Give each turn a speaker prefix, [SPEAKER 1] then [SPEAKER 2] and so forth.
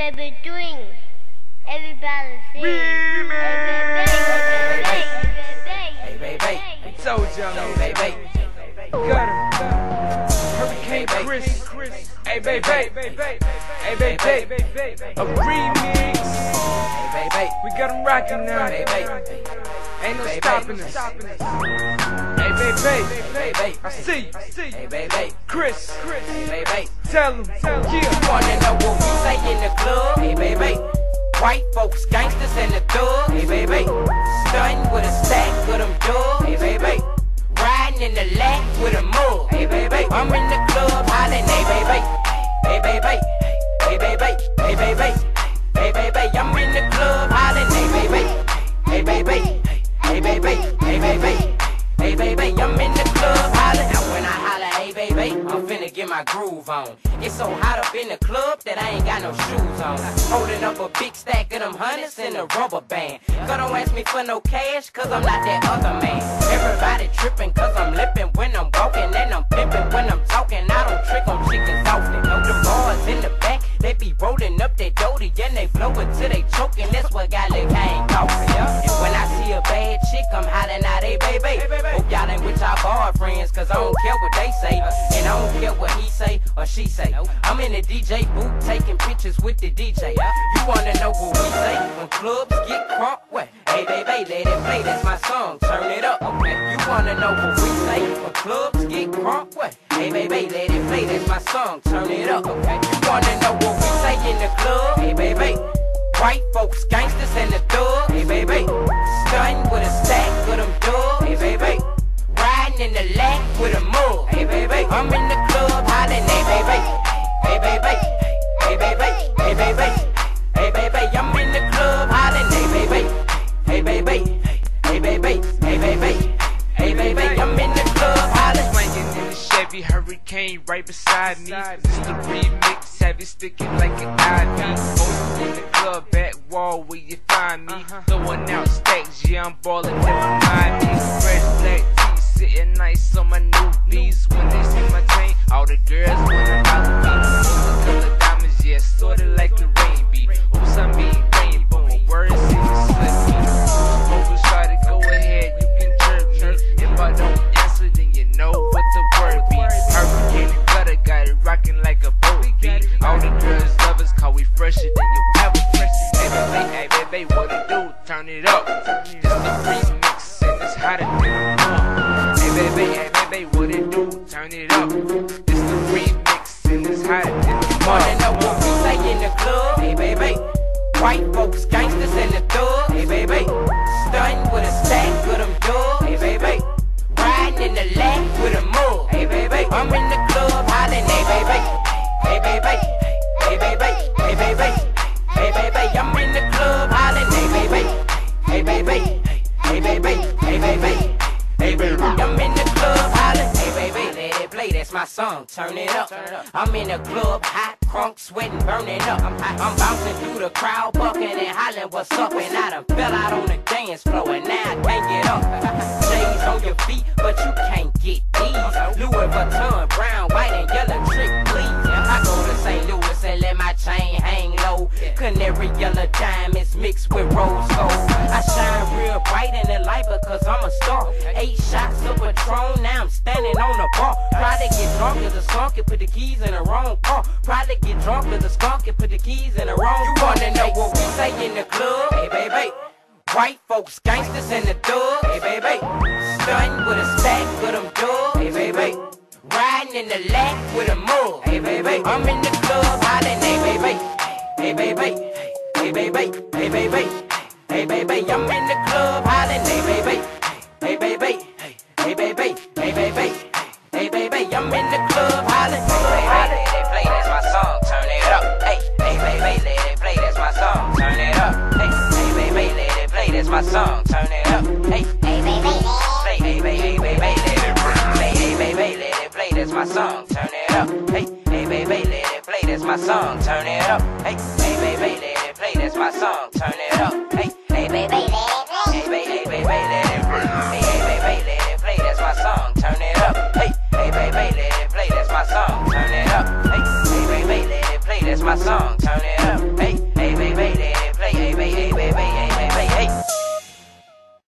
[SPEAKER 1] baby doing? Everybody sing.
[SPEAKER 2] Hey, baby. I told y'all, hey, baby. Got him. Hurricane Chris. Hey, baby. Hey, baby. A remix. Hey, baby. We got him rocking now. Hey, baby. Ain't no stopping us. Hey, baby. I see you. Hey, baby. Chris. Hey, baby. Tell him. Tell him.
[SPEAKER 3] You wanna know what we say in the club? Hey, baby. White folks, gangsters, and the thug. Hey, baby. Stunting with a stack of them dubs. Hey, baby. My groove on. It's so hot up in the club that I ain't got no shoes on. Holding up a big stack of them hundreds in a rubber band. Cause don't ask me for no cash, cause I'm not that other man. Everybody tripping, cause I'm lipping when I'm walking, and I'm pimping when I'm talking. I don't trick on chickens often. Know the boys in the back, they be rolling up their doty, and they blow it till they choking. That's what got Lick ain't coffee. And when I see a bad chick, I'm hollering out, hey, baby. Hope y'all ain't with y'all boyfriends, cause I don't care what they say. And she say. I'm in the DJ booth taking pictures with the DJ. You wanna know what we say when clubs get crunk? What? Hey, baby, let it play. That's my song. Turn it up. Okay. You wanna know what we say when clubs get crunk? What? Hey, baby, let it play. That's my song. Turn it up. Okay. You wanna know what we say in the Hey, baby. Hey, baby. Hey, baby. Hey, baby. I'm in the club hollering.
[SPEAKER 2] Swinging in the Chevy Hurricane right beside me. This the remix, have it sticking like an IV. Posted in the club, back wall where you find me. Uh-huh. Throwing out stacks, yeah, I'm ballin', never mind me. Fresh black tee, sitting nice on my new beats. When they see my chain, all the girls wanna follow me. Color diamonds, yeah, sorta like mug. Hey baby, what it do? Turn it up. This the remix and it's a
[SPEAKER 3] Wanna know what we say in the club? Hey, baby. White folks, gangsters, and the thug. Hey, baby. Stunting with a stack of them dubs. Hey, baby. Riding in the lack with a mug. Hey, baby. I'm in the club hollering. Hey, baby. Hey, baby. Hey, baby. Hey, baby. Hey, baby. I'm in the club hollering. Hey, baby. Hey, baby. Hey, baby. Hey, baby. Hey, baby. I'm in the That's my song. Turn it up. I'm in the club hot, crunk, sweating, burning up. I'm, I'm bouncing through the crowd, bucking and hollering, what's up? And I done fell out on the dance floor, and now I can't get up. Shades on your feet, but you can't get these. Louis Vuitton, brown, white, and yellow trick, please. I go to St. Louis and let my chain hang low. Canary yellow diamonds mixed with rose gold. I shine Drunk as a skunk and put the keys in the wrong car. Probably get drunk as a skunk and put the keys in the wrong You wanna know what we say in the club? Hey, baby. White folks, gangsters, and the thug. Hey, baby. Stunting with a stack of them dubs. Hey, baby. Riding in the lack with a mug. Hey, baby. I'm in the club hollering. Hey, baby. Hey, baby. Hey, baby. Hey, baby. Hey, baby. I'm in the club song. Turn it up. Hey, hey, baby. Let it play. That's my song. Turn it up. Hey, hey, baby. Let it play. That's my song. Turn it up. Hey, hey, baby. Baby. Hey, baby. Let it play. Hey, hey, baby. Let it play. That's my song. Turn it up. Hey, hey, baby. Let it play. That's my song. Turn it up. Hey, hey, baby. Let it play. That's my song.